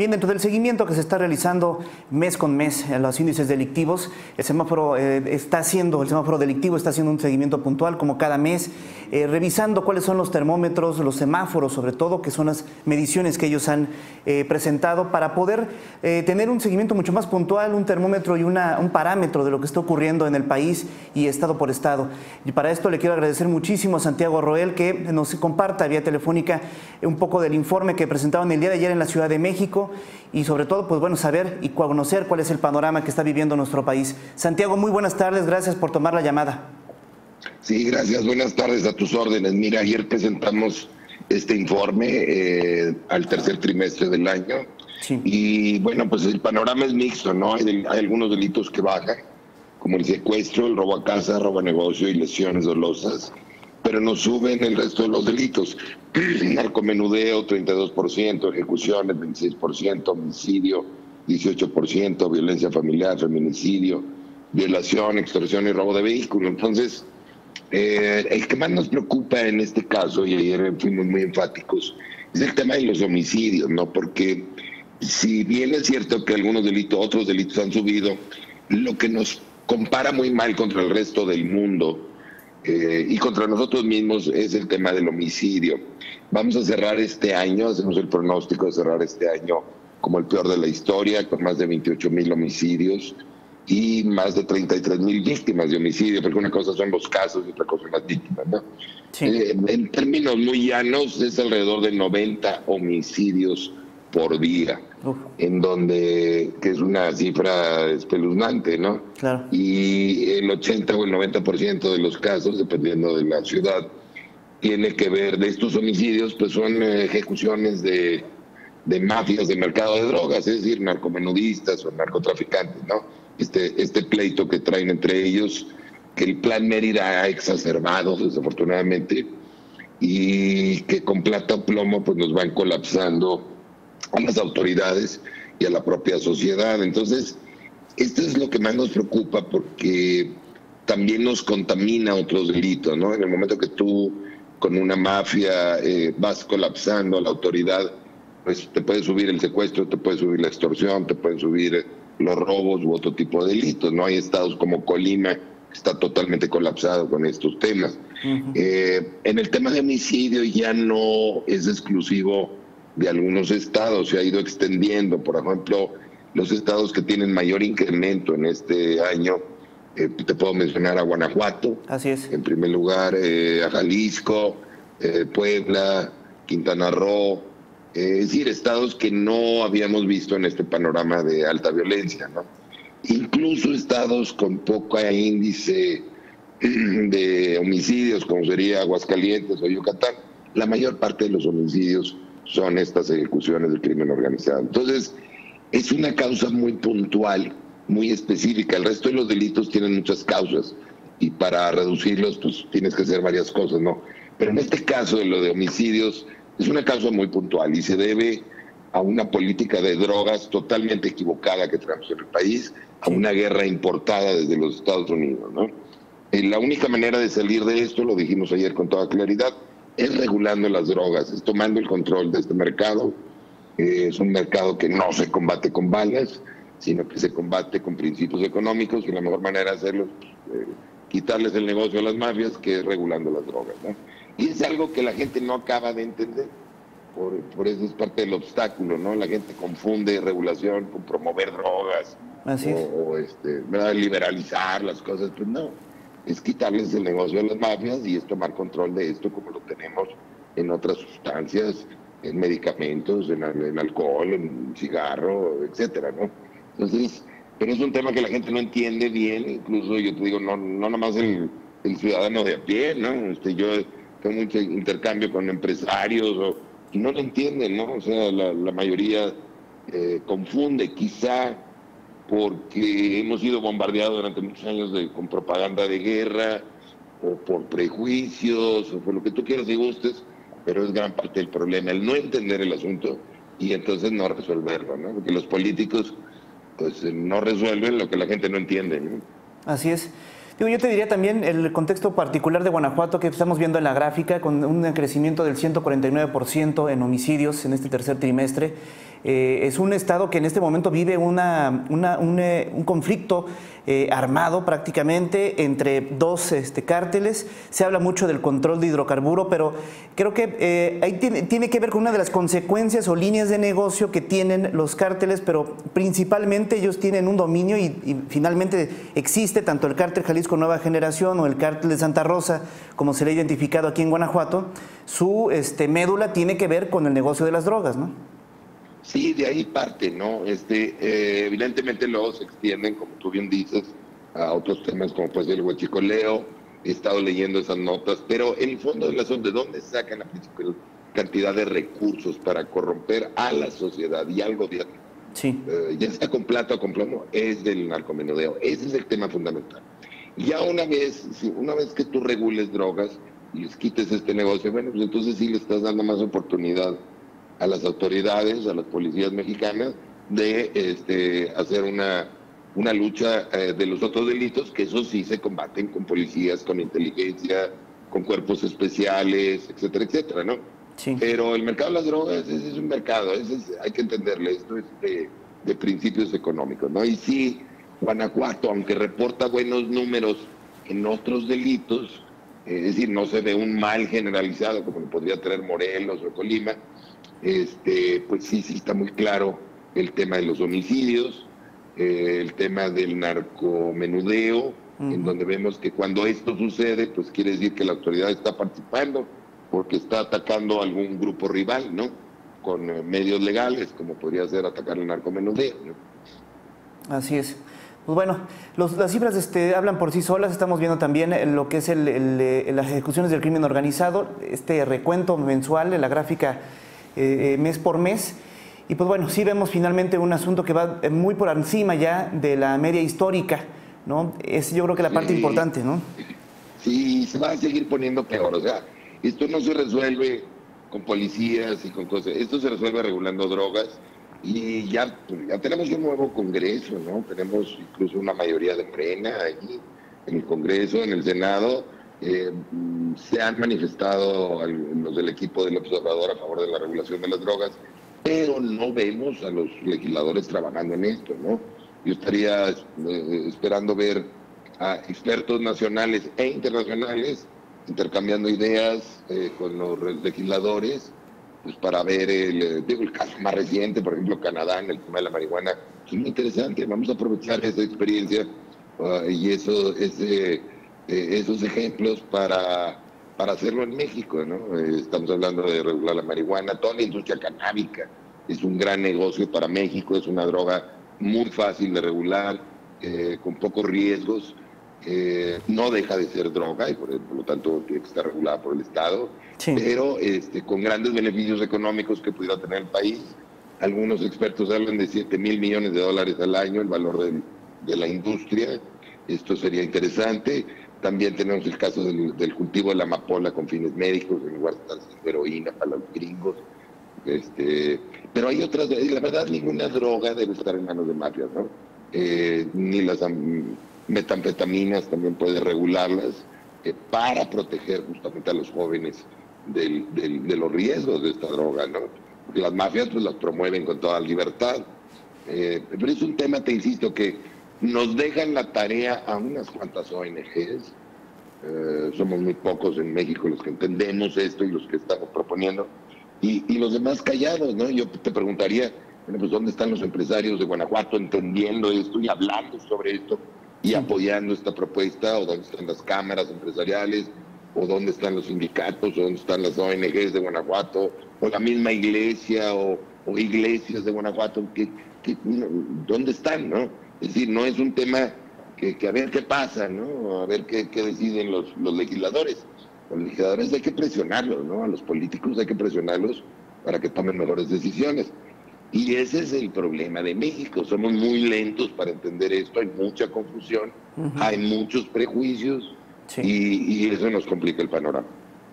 Bien, dentro del seguimiento que se está realizando mes con mes en los índices delictivos, el semáforo eh, está haciendo, el semáforo delictivo está haciendo un seguimiento puntual como cada mes, eh, revisando cuáles son los termómetros, los semáforos sobre todo, que son las mediciones que ellos han eh, presentado para poder tener un seguimiento mucho más puntual, un termómetro y una, un parámetro de lo que está ocurriendo en el país y estado por estado. Y para esto le quiero agradecer muchísimo a Santiago Roel que nos comparta vía telefónica un poco del informe que presentaron el día de ayer en la Ciudad de México y sobre todo, pues bueno, saber y conocer cuál es el panorama que está viviendo nuestro país. Santiago, muy buenas tardes, gracias por tomar la llamada. Sí, gracias, buenas tardes a tus órdenes. Mira, ayer presentamos este informe eh, al tercer trimestre del año y bueno, pues el panorama es mixto, ¿no? Hay, hay algunos delitos que bajan, como el secuestro, el robo a casa, robo a negocio y lesiones dolosas pero no suben el resto de los delitos. Narcomenudeo, 32%, ejecuciones, 26%, homicidio, 18%, violencia familiar, feminicidio, violación, extorsión y robo de vehículo. Entonces, eh, el que más nos preocupa en este caso, y ayer fuimos muy enfáticos, es el tema de los homicidios, ¿no? Porque si bien es cierto que algunos delitos, otros delitos han subido, lo que nos compara muy mal contra el resto del mundo eh, y contra nosotros mismos es el tema del homicidio. Vamos a cerrar este año, hacemos el pronóstico de cerrar este año como el peor de la historia, con más de 28 mil homicidios y más de 33 mil víctimas de homicidio, porque una cosa son los casos y otra cosa son las víctimas. ¿no? Eh, en términos muy llanos, es alrededor de 90 homicidios por día, en donde, que es una cifra espeluznante, ¿no? Claro. Y el 80 o el 90% de los casos, dependiendo de la ciudad, tiene que ver de estos homicidios, pues son ejecuciones de, de mafias de mercado de drogas, es decir, narcomenudistas o narcotraficantes, ¿no? Este, este pleito que traen entre ellos, que el plan Mérida ha exacerbado, desafortunadamente, y que con plata o plomo pues nos van colapsando a las autoridades y a la propia sociedad. Entonces, esto es lo que más nos preocupa porque también nos contamina otros delitos, ¿no? En el momento que tú con una mafia eh, vas colapsando a la autoridad, pues te puede subir el secuestro, te puede subir la extorsión, te pueden subir los robos u otro tipo de delitos. No hay estados como Colima que está totalmente colapsado con estos temas. Eh, en el tema de homicidio ya no es exclusivo de algunos estados, se ha ido extendiendo. Por ejemplo, los estados que tienen mayor incremento en este año, eh, te puedo mencionar a Guanajuato, Así es. en primer lugar, eh, a Jalisco, eh, Puebla, Quintana Roo, es decir, estados que no habíamos visto en este panorama de alta violencia, ¿no? Incluso estados con poco índice de homicidios, como sería Aguascalientes o Yucatán, la mayor parte de los homicidios son estas ejecuciones del crimen organizado. Entonces, es una causa muy puntual, muy específica. El resto de los delitos tienen muchas causas y para reducirlos, pues tienes que hacer varias cosas, ¿no? Pero en este caso de lo de homicidios, es una causa muy puntual y se debe a una política de drogas totalmente equivocada que tenemos en el país, a una guerra importada desde los Estados Unidos, ¿no? La única manera de salir de esto, lo dijimos ayer con toda claridad, es regulando las drogas, es tomando el control de este mercado. Eh, es un mercado que no se combate con balas, sino que se combate con principios económicos y la mejor manera de hacerlo es eh, quitarles el negocio a las mafias, que es regulando las drogas. Y es algo que la gente no acaba de entender. Por, por, eso es parte del obstáculo, ¿no? La gente confunde regulación con promover drogas o, este, liberalizar las cosas, pues no es quitarles el negocio a las mafias y es tomar control de esto como lo tenemos en otras sustancias, en medicamentos, en, alcohol, en cigarro, etcétera, ¿no? Entonces, pero es un tema que la gente no entiende bien, incluso yo te digo, no, no nada más el, ciudadano de a pie, ¿no? Este, yo tengo mucho intercambio con empresarios y no lo entienden, ¿no? O sea, la, mayoría eh, confunde, quizá porque hemos sido bombardeados durante muchos años de, con propaganda de guerra o por prejuicios o por lo que tú quieras y gustes, pero es gran parte del problema el no entender el asunto y entonces no resolverlo, ¿no? Porque los políticos pues no resuelven lo que la gente no entiende. ¿no? Así es. Yo te diría también el contexto particular de Guanajuato que estamos viendo en la gráfica, con un crecimiento del 149% en homicidios en este tercer trimestre. Eh, es un estado que en este momento vive una, eh, un, conflicto eh, armado prácticamente entre dos este, cárteles. Se habla mucho del control de hidrocarburo, pero creo que ahí tiene, que ver con una de las consecuencias o líneas de negocio que tienen los cárteles, pero principalmente ellos tienen un dominio y, finalmente existe tanto el cártel Jalisco Nueva Generación o el cártel de Santa Rosa, como se le ha identificado aquí en Guanajuato, su este, médula tiene que ver con el negocio de las drogas, ¿no? Sí, de ahí parte, ¿no? Este, eh, evidentemente luego se extienden, como tú bien dices, a otros temas como puede ser el huachicoleo. He estado leyendo esas notas, pero en el fondo del asunto, ¿de dónde sacan la principal cantidad de recursos para corromper a la sociedad y al gobierno? Sí. Eh, ya sea con plata o con plomo, es del narcomenudeo. Ese es el tema fundamental. Ya una vez, una vez que tú regules drogas y les quites este negocio, bueno, pues entonces sí le estás dando más oportunidad a las autoridades, a las policías mexicanas, de este, hacer una, una lucha eh, de los otros delitos, que eso sí se combaten con policías, con inteligencia, con cuerpos especiales, etcétera, etcétera, ¿no? Sí. Pero el mercado de las drogas ese es un mercado, ese hay que entenderle, esto es de, de, principios económicos, ¿no? Y sí, Guanajuato, aunque reporta buenos números en otros delitos, es decir, no se ve un mal generalizado como lo podría tener Morelos o Colima, este, pues sí, sí está muy claro el tema de los homicidios, eh, el tema del narcomenudeo, en donde vemos que cuando esto sucede, pues quiere decir que la autoridad está participando porque está atacando a algún grupo rival, ¿no? Con eh, medios legales, como podría ser atacar el narcomenudeo, ¿no? Así es. Pues bueno, las cifras este, hablan por sí solas. Estamos viendo también lo que es las ejecuciones del crimen organizado, este recuento mensual, la gráfica eh, eh, mes por mes. Y pues bueno, sí vemos finalmente un asunto que va muy por encima ya de la media histórica, ¿no? Es yo creo que la parte importante, ¿no? Sí, se va a seguir poniendo peor. O sea, esto no se resuelve con policías y con cosas. Esto se resuelve regulando drogas y ya, ya tenemos un nuevo Congreso, ¿no? Tenemos incluso una mayoría de frena ahí en el Congreso, en el Senado eh, se han manifestado los del equipo del observador a favor de la regulación de las drogas, pero no vemos a los legisladores trabajando en esto, ¿no? Yo estaría eh, esperando ver a expertos nacionales e internacionales intercambiando ideas eh, con los legisladores, pues para ver el, digo, el caso más reciente, por ejemplo, Canadá en el tema de la marihuana, es muy interesante, vamos a aprovechar esa experiencia uh, y eso, ese esos ejemplos para, para hacerlo en México. ¿no? Eh, estamos hablando de regular la marihuana, toda la industria canábica es un gran negocio para México, es una droga muy fácil de regular, eh, con pocos riesgos. no deja de ser droga y por, lo tanto tiene que estar regulada por el Estado, pero este, con grandes beneficios económicos que pudiera tener el país. Algunos expertos hablan de 7 mil millones de dólares al año el valor de, de la industria. Esto sería interesante. También tenemos el caso del, cultivo de la amapola con fines médicos, en lugar de estar heroína para los gringos. Este, pero hay otras, la verdad, ninguna droga debe estar en manos de mafias, ¿no? Eh, ni las metanfetaminas también puede regularlas eh, para proteger justamente a los jóvenes del, de los riesgos de esta droga, ¿no? Porque las mafias pues las promueven con toda libertad. Eh, pero es un tema, te insisto, que nos dejan la tarea a unas cuantas ONGs. Eh, somos muy pocos en México los que entendemos esto y los que estamos proponiendo. Y, y, los demás callados, ¿no? Yo te preguntaría, bueno, pues ¿dónde están los empresarios de Guanajuato entendiendo esto y hablando sobre esto y apoyando esta propuesta? ¿O dónde están las cámaras empresariales? ¿O dónde están los sindicatos? ¿O dónde están las ONGs de Guanajuato? ¿O la misma iglesia? ¿O, o iglesias de Guanajuato? ¿Qué, qué, dónde están, no? Es decir, no es un tema que, a ver qué pasa, ¿no? A ver qué, deciden los, legisladores. Los legisladores hay que presionarlos, ¿no? A los políticos hay que presionarlos para que tomen mejores decisiones. Y ese es el problema de México. Somos muy lentos para entender esto, hay mucha confusión, hay muchos prejuicios y, y, eso nos complica el panorama.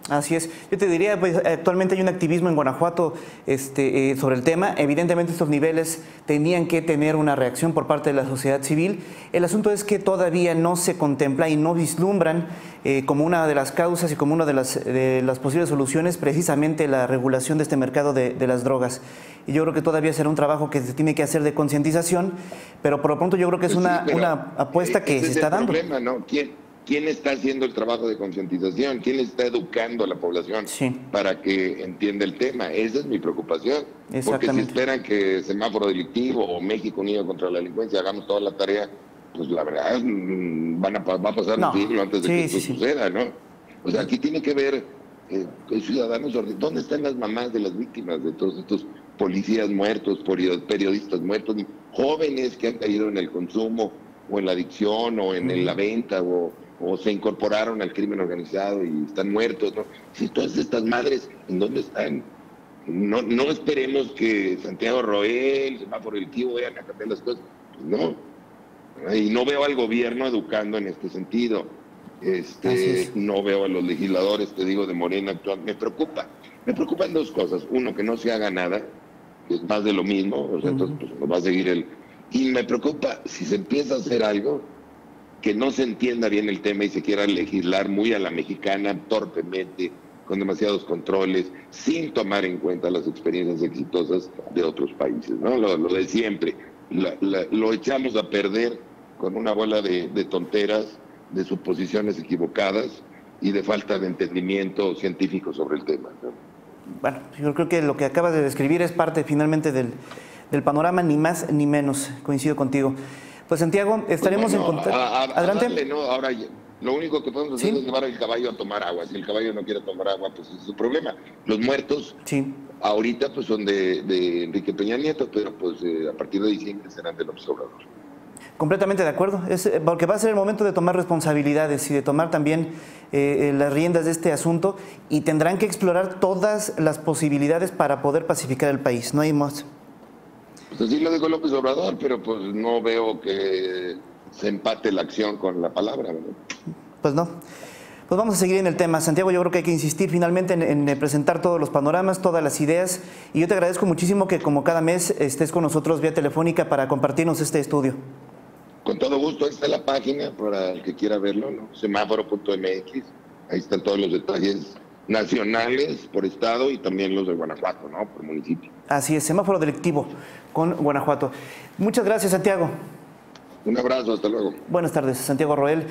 Así es. Yo te diría, pues actualmente hay un activismo en Guanajuato este, eh, sobre el tema. Evidentemente estos niveles tenían que tener una reacción por parte de la sociedad civil. El asunto es que todavía no se contempla y no vislumbran eh, como una de las causas y como una de las, de las, posibles soluciones precisamente la regulación de este mercado de, las drogas. Y yo creo que todavía será un trabajo que se tiene que hacer de concientización, pero por lo pronto yo creo que es pues una, una apuesta que se está dando. Problema, ¿no? ¿Quién está haciendo el trabajo de concientización? ¿Quién está educando a la población para que entienda el tema? Esa es mi preocupación. Porque si esperan que semáforo delictivo o México Unido contra la delincuencia hagamos toda la tarea, pues la verdad mm, van a, va a pasar un siglo antes de que eso suceda, ¿no? O sea, aquí tiene que ver eh, ciudadanos, ¿dónde están las mamás de las víctimas de todos estos policías muertos, periodistas muertos, jóvenes que han caído en el consumo o en la adicción o en la venta o o se incorporaron al crimen organizado y están muertos. ¿no? Si todas estas madres, ¿en dónde están? No, no esperemos que Santiago Roel, Semáforo tío vayan a cambiar las cosas. Pues no. Y no veo al gobierno educando en este sentido. Este, no veo a los legisladores, te digo, de Morena actual. Me preocupa. Me preocupan dos cosas. Uno, que no se haga nada, que es más de lo mismo. O sea, entonces pues, va a seguir el... Y me preocupa si se empieza a hacer algo, que no se entienda bien el tema y se quiera legislar muy a la mexicana, torpemente, con demasiados controles, sin tomar en cuenta las experiencias exitosas de otros países, ¿no? Lo, de siempre. lo echamos a perder con una bola de, tonteras, de suposiciones equivocadas y de falta de entendimiento científico sobre el tema. Bueno, yo creo que lo que acabas de describir es parte finalmente del, del panorama, ni más ni menos. Coincido contigo. Pues Santiago, estaremos en contacto. Adelante. no, ahora lo único que podemos hacer es llevar al caballo a tomar agua. Si el caballo no quiere tomar agua, pues es su problema. Los muertos, sí. ahorita pues son de, Enrique Peña Nieto, pero pues eh, a partir de diciembre serán del observador. Completamente de acuerdo, es, eh, porque va a ser el momento de tomar responsabilidades y de tomar también eh, las riendas de este asunto y tendrán que explorar todas las posibilidades para poder pacificar el país, no hay más. Pues así lo dijo López Obrador, pero pues no veo que se empate la acción con la palabra. Pues no. Pues vamos a seguir en el tema. Santiago, yo creo que hay que insistir finalmente en, presentar todos los panoramas, todas las ideas. Y yo te agradezco muchísimo que como cada mes estés con nosotros vía telefónica para compartirnos este estudio. Con todo gusto, ahí está la página para el que quiera verlo, ¿no? semáforo.mx. Ahí están todos los detalles nacionales por estado y también los de Guanajuato, ¿no? Por municipio. Así es, semáforo delictivo con Guanajuato. Muchas gracias, Santiago. Un abrazo, hasta luego. Buenas tardes, Santiago Roel.